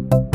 you